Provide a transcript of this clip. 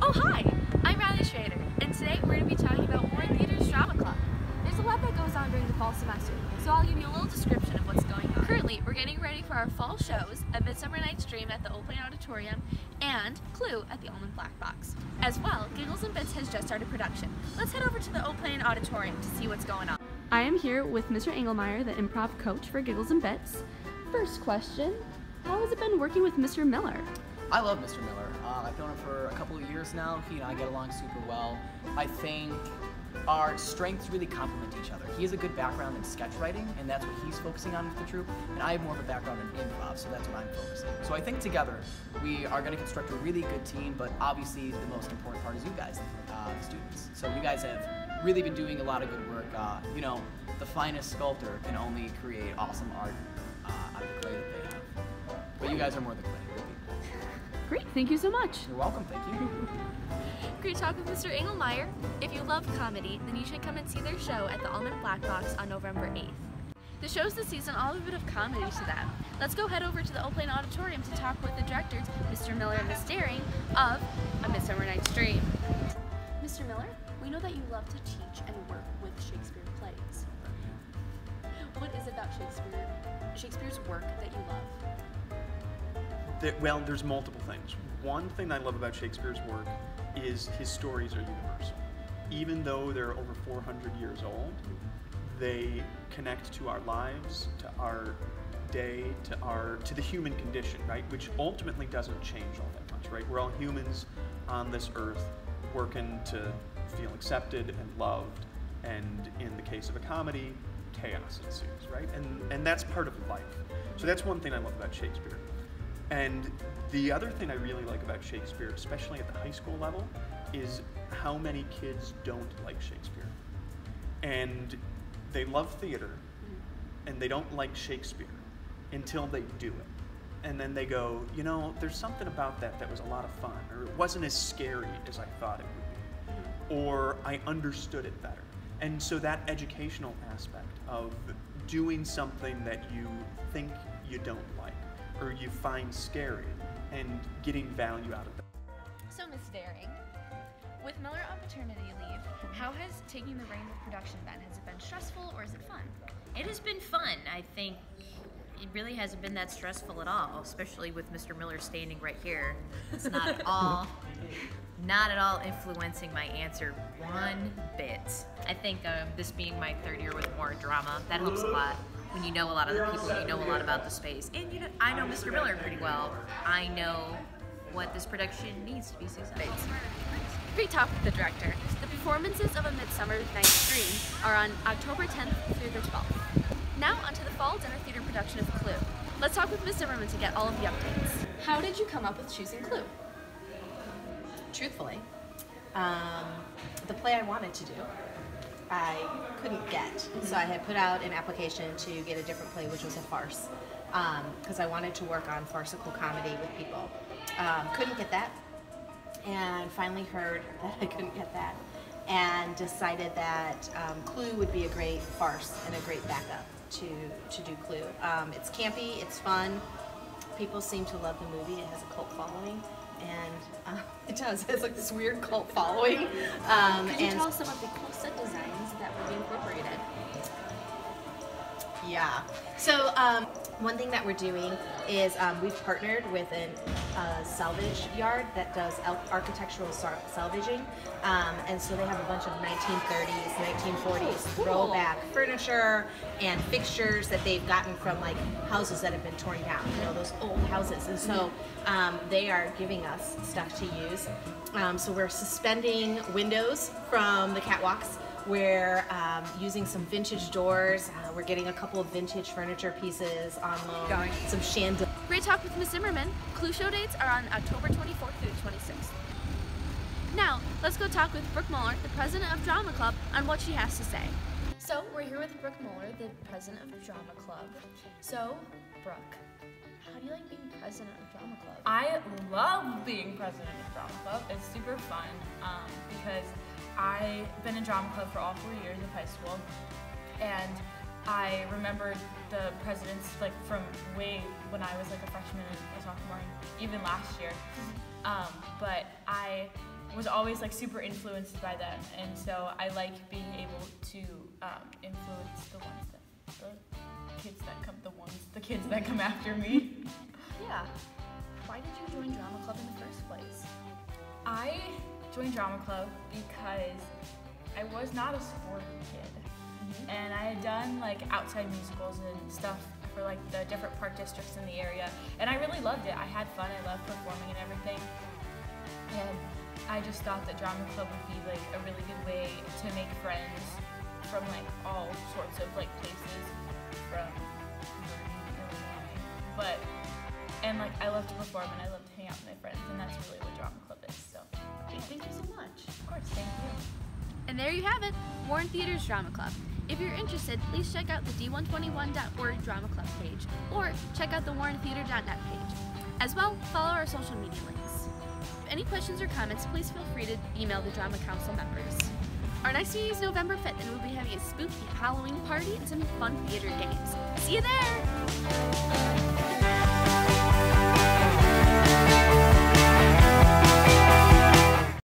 Oh, hi! I'm Riley Schrader, and today we're going to be talking about Warren Theater's Drama Club. There's a lot that goes on during the fall semester, so I'll give you a little description of what's going on. Currently, we're getting ready for our fall shows, A Midsummer Night's Dream at the Oakland Auditorium, and Clue at the Almond Black Box. As well, Giggles and Bits has just started production. Let's head over to the Oakland Auditorium to see what's going on. I am here with Mr. Engelmeyer, the improv coach for Giggles and Bits. First question, how has it been working with Mr. Miller? I love Mr. Miller. Uh, I've known him for a couple of years now. He and I get along super well. I think our strengths really complement each other. He has a good background in sketch writing, and that's what he's focusing on with the troupe, and I have more of a background in improv, so that's what I'm focusing. So I think together we are going to construct a really good team, but obviously the most important part is you guys, uh, the students. So you guys have really been doing a lot of good work. Uh, you know, the finest sculptor can only create awesome art uh, out of the clay that they have. But you guys are more than clay. Great, thank you so much. You're welcome, thank you. Great talk with Mr. Engelmeyer. If you love comedy, then you should come and see their show at the Almond Black Box on November 8th. The shows this season all have a bit of comedy to them. Let's go head over to the Oakland Auditorium to talk with the directors, Mr. Miller and Miss Daring, of A Midsummer Night's Dream. Mr. Miller, we know that you love to teach and work with Shakespeare plays. What is it about Shakespeare, Shakespeare's work that you love? There, well, there's multiple things. One thing I love about Shakespeare's work is his stories are universal. Even though they're over 400 years old, they connect to our lives, to our day, to our to the human condition, right? Which ultimately doesn't change all that much, right? We're all humans on this earth working to feel accepted and loved, and in the case of a comedy, chaos ensues, right? And and that's part of life. So that's one thing I love about Shakespeare. And the other thing I really like about Shakespeare, especially at the high school level, is how many kids don't like Shakespeare. And they love theater and they don't like Shakespeare until they do it. And then they go, you know, there's something about that that was a lot of fun, or it wasn't as scary as I thought it would be, or I understood it better. And so that educational aspect of doing something that you think you don't like or you find scary and getting value out of that. So, Miss Daring, with Miller on paternity leave, how has taking the reins of production been? Has it been stressful or is it fun? It has been fun. I think it really hasn't been that stressful at all, especially with Mr. Miller standing right here. It's not at all, not at all influencing my answer one bit. I think um, this being my third year with more drama, that helps a lot when you know a lot of the people, you know a lot about the space. And you know, I know Mr. Miller pretty well. I know what this production needs to be successful. Great talk with the director. The performances of A Midsummer Night's Dream are on October 10th through the 12th. Now onto the fall dinner theater production of Clue. Let's talk with Ms. Zimmerman to get all of the updates. How did you come up with choosing Clue? Truthfully, um, the play I wanted to do I couldn't get. So I had put out an application to get a different play, which was a farce, because um, I wanted to work on farcical comedy with people. Um, couldn't get that, and finally heard that I couldn't get that, and decided that um, Clue would be a great farce and a great backup to to do Clue. Um, it's campy, it's fun. People seem to love the movie. It has a cult following and uh, it does. It has like this weird cult following. Um, Could you tell us some of the cool Yeah. So um, one thing that we're doing is um, we've partnered with a uh, salvage yard that does architectural salvaging, um, and so they have a bunch of 1930s, 1940s cool. throwback furniture and fixtures that they've gotten from like houses that have been torn down. You know those old houses, and so um, they are giving us stuff to use. Um, so we're suspending windows from the catwalks we're um, using some vintage doors. Uh, we're getting a couple of vintage furniture pieces on loan. Going. Some chandeliers. Great talk with Ms. Zimmerman. Clue show dates are on October 24th through 26th. Now, let's go talk with Brooke Muller, the president of Drama Club, on what she has to say. So, we're here with Brooke Muller, the president of Drama Club. So, Brooke, how do you like being president of Drama Club? I love being president of Drama Club. It's super fun um, because I've been in drama club for all four years of high school, and I remember the presidents like from way when I was like a freshman and a sophomore, even last year. Um, but I was always like super influenced by them, and so I like being able to um, influence the ones that the kids that come the ones the kids that come after me. Yeah. Why did you join drama club in the first place? I joined drama club because I was not a sporty kid, and I had done like outside musicals and stuff for like the different park districts in the area, and I really loved it. I had fun. I loved performing and everything, and I just thought that drama club would be like a really good way to make friends from like all sorts of like places from Illinois, but and like I love to perform and I love to hang out with my friends, and that's really what drama club is. So, Okay, thank you so much. of course, thank you. And there you have it, Warren Theater's Drama Club. If you're interested, please check out the d121.org Drama Club page, or check out the warrentheater.net page. As well, follow our social media links. If any questions or comments, please feel free to email the Drama Council members. Our next meeting is November 5th, and we'll be having a spooky Halloween party and some fun theater games. See you there!